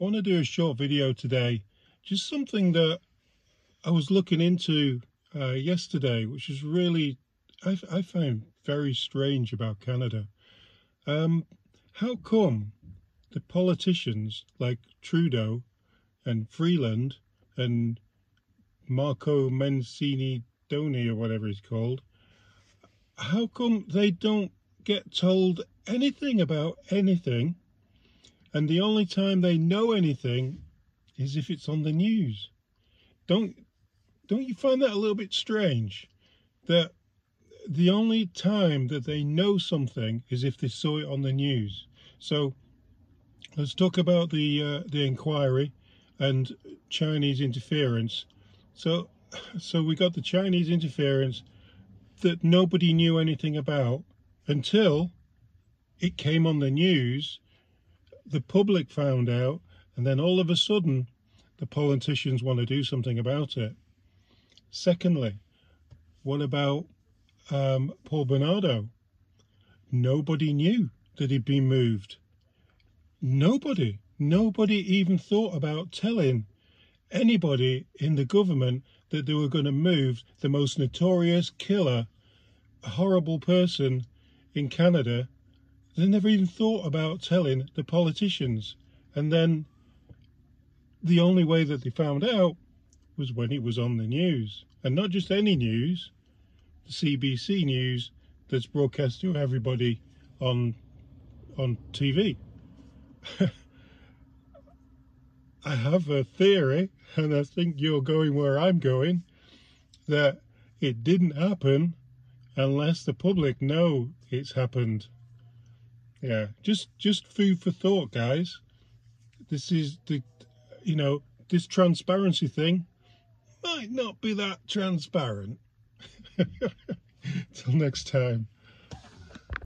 I want to do a short video today, just something that I was looking into uh, yesterday, which is really, I, I found very strange about Canada. Um, how come the politicians like Trudeau and Freeland and Marco Mencini Doni or whatever he's called, how come they don't get told anything about anything and the only time they know anything is if it's on the news. Don't don't you find that a little bit strange? That the only time that they know something is if they saw it on the news. So let's talk about the uh, the inquiry and Chinese interference. So so we got the Chinese interference that nobody knew anything about until it came on the news the public found out, and then all of a sudden, the politicians want to do something about it. Secondly, what about um, Paul Bernardo? Nobody knew that he'd been moved. Nobody, nobody even thought about telling anybody in the government that they were going to move the most notorious killer, horrible person in Canada they never even thought about telling the politicians. And then the only way that they found out was when it was on the news. And not just any news, the CBC news that's broadcast to everybody on on TV. I have a theory, and I think you're going where I'm going, that it didn't happen unless the public know it's happened. Yeah, just just food for thought, guys. This is the, you know, this transparency thing might not be that transparent. Till next time.